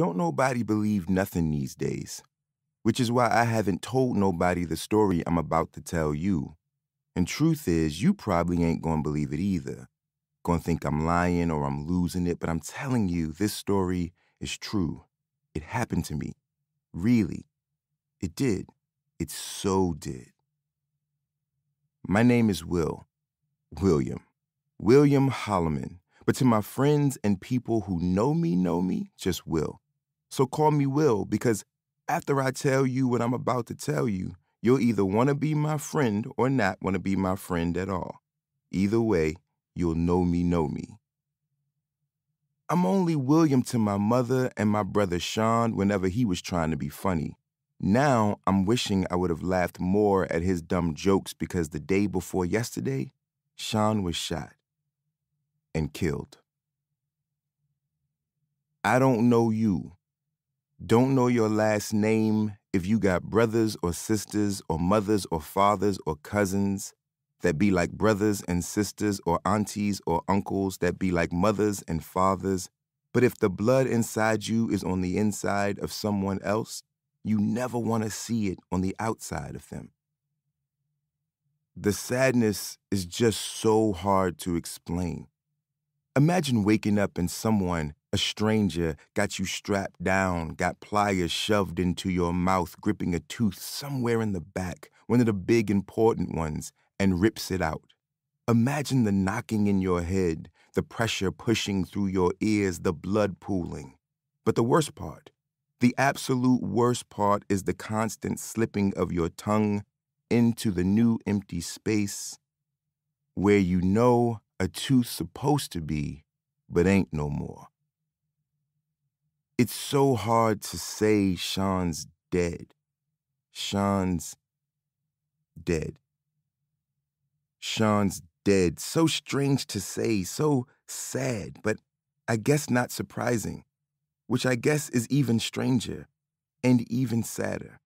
Don't nobody believe nothing these days, which is why I haven't told nobody the story I'm about to tell you. And truth is, you probably ain't gonna believe it either. Gonna think I'm lying or I'm losing it, but I'm telling you, this story is true. It happened to me. Really. It did. It so did. My name is Will. William. William Holloman. But to my friends and people who know me, know me, just Will. So call me Will because after I tell you what I'm about to tell you, you'll either want to be my friend or not want to be my friend at all. Either way, you'll know me, know me. I'm only William to my mother and my brother Shawn whenever he was trying to be funny. Now I'm wishing I would have laughed more at his dumb jokes because the day before yesterday, Shawn was shot and killed. I don't know you. Don't know your last name if you got brothers or sisters or mothers or fathers or cousins that be like brothers and sisters or aunties or uncles that be like mothers and fathers. But if the blood inside you is on the inside of someone else, you never want to see it on the outside of them. The sadness is just so hard to explain. Imagine waking up and someone, a stranger, got you strapped down, got pliers shoved into your mouth, gripping a tooth somewhere in the back, one of the big important ones, and rips it out. Imagine the knocking in your head, the pressure pushing through your ears, the blood pooling. But the worst part, the absolute worst part is the constant slipping of your tongue into the new empty space where you know a tooth supposed to be, but ain't no more. It's so hard to say Shawn's dead. Shawn's dead. Shawn's dead. So strange to say, so sad, but I guess not surprising, which I guess is even stranger and even sadder.